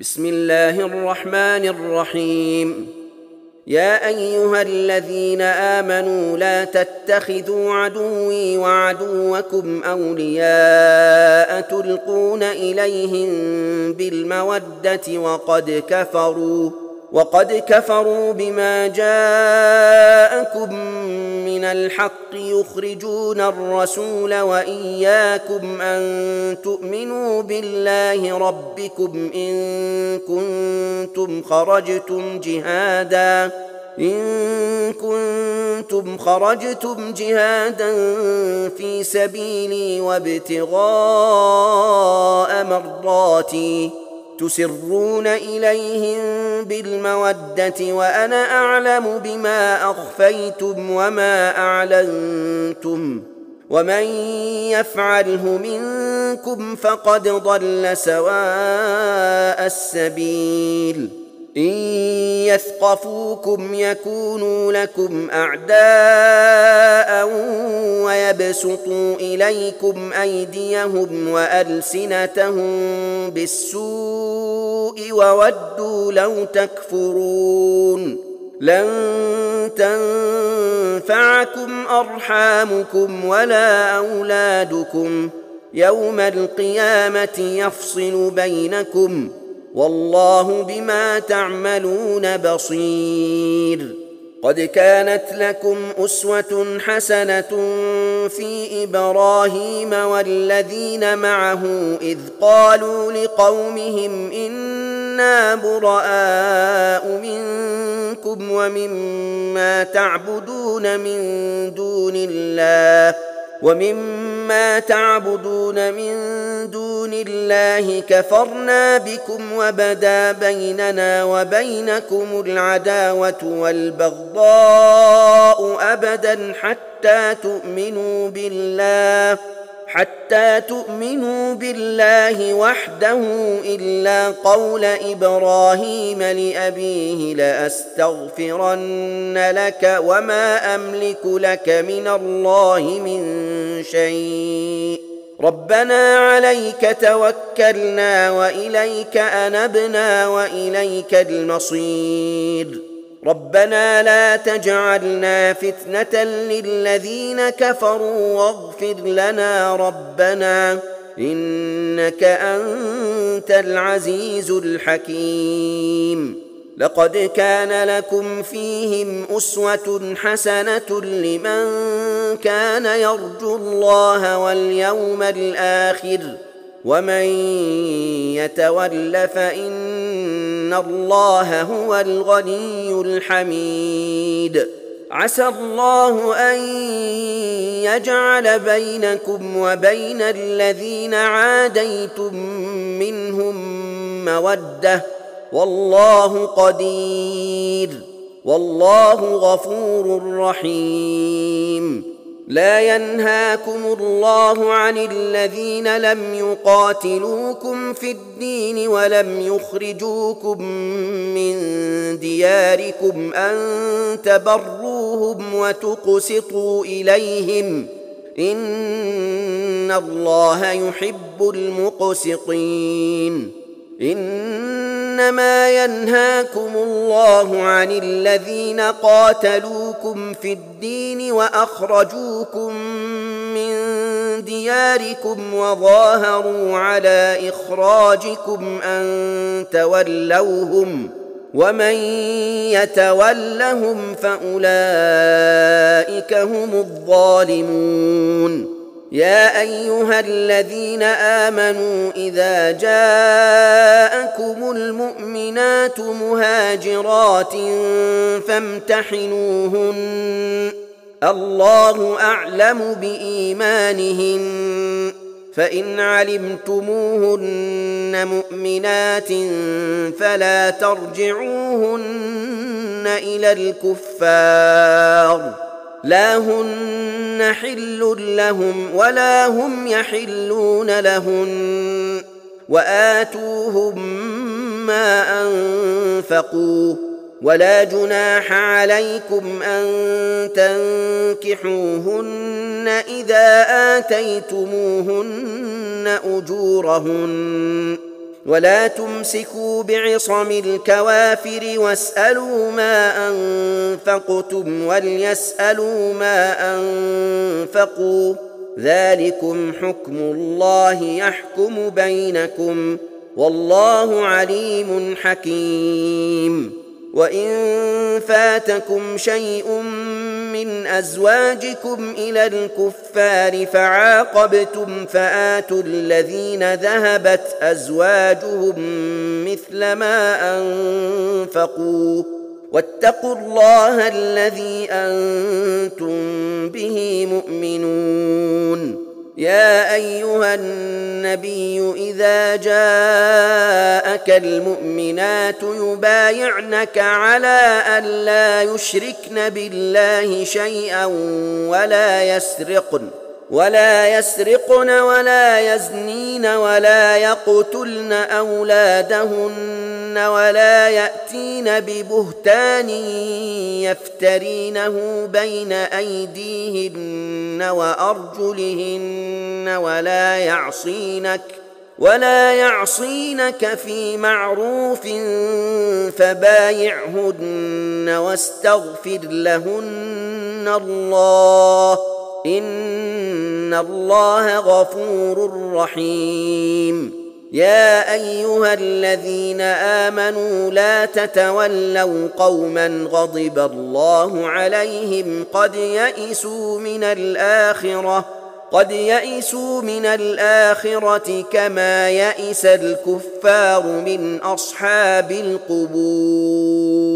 بسم الله الرحمن الرحيم يا ايها الذين امنوا لا تتخذوا عدوي وعدوكم اولياء تلقون اليهم بالموده وقد كفروا وقد كفروا بما جاءكم من الحق يخرجون الرسول وإياكم أن تؤمنوا بالله ربكم إن كنتم خرجتم جهادا إن كنتم خرجتم جهادا في سبيلي وابتغاء مرضاتي. تسرون إليهم بالمودة وأنا أعلم بما أخفيتم وما أعلنتم ومن يفعله منكم فقد ضل سواء السبيل إن يثقفوكم يكونوا لكم أعداء ويبسطوا إليكم أيديهم وألسنتهم بالسوء وودوا لو تكفرون لن تنفعكم أرحامكم ولا أولادكم يوم القيامة يفصل بينكم والله بما تعملون بصير قد كانت لكم أسوة حسنة في إبراهيم والذين معه إذ قالوا لقومهم أنا براء منكم ومما تعبدون من دون الله ومما تعبدون من دون الله كفرنا بكم وبدا بيننا وبينكم العداوه والبغضاء ابدا حتى تؤمنوا بالله حتى تؤمنوا بالله وحده إلا قول إبراهيم لأبيه لأستغفرن لك وما أملك لك من الله من شيء. ربنا عليك توكلنا وإليك أنبنا وإليك المصير. ربنا لا تجعلنا فتنة للذين كفروا واغفر لنا ربنا إنك أنت العزيز الحكيم. لقد كان لكم فيهم أسوة حسنة لمن كان يرجو الله واليوم الآخر ومن يتول فان الله هو الغني الحميد. عسى الله ان يجعل بينكم وبين الذين عاديتم منهم موده والله قدير والله غفور رحيم لا ينهاكم الله عن الذين لم يقاتلوكم في الدين ولم يخرجوكم من دياركم أن تبروهم وتقسطوا إليهم إن الله يحب المقسطين إنما ينهاكم الله عن الذين قاتلوكم في الدين وأخرجوكم من دياركم وظاهروا على إخراجكم أن تولوهم ومن يتولهم فأولئك هم الظالمون يا أيها الذين آمنوا إذا جاءكم المؤمنات مهاجرات فامتحنوهن. الله أعلم بإيمانهن. فإن علمتموهن مؤمنات فلا ترجعوهن إلى الكفار. لا هن حل لهم ولا هم يحلون لهن وآتوهم ما أنفقوا ولا جناح عليكم أن تنكحوهن إذا آتيتموهن أجورهن ولا تمسكوا بعصم الكوافر واسألوا ما أنفقتم وليسألوا ما أنفقوا. ذلكم حكم الله يحكم بينكم. والله عليم حكيم. وإن فاتكم شيء من أزواجكم إلى الكفار فعاقبتم فآتوا الذين ذهبت أزواجهم مثل ما أنفقوا واتقوا الله الذي أنتم به مؤمنون يا أيها النبي إذا جاءك المؤمنات يبايعنك على أن لا يشركن بالله شيئا ولا يسرقن. ولا يسرقن ولا يزنين ولا يقتلن أولادهن ولا يأتين ببهتان يفترينه بين أيديهن وأرجلهن ولا يعصينك ولا يعصينك في معروف فبايعهن واستغفر لهن الله ان الله غفور رحيم. يا ايها الذين امنوا لا تتولوا قوما غضب الله عليهم قد يئسوا من الاخره قد يئسوا من الاخره كما يئس الكفار من اصحاب القبور.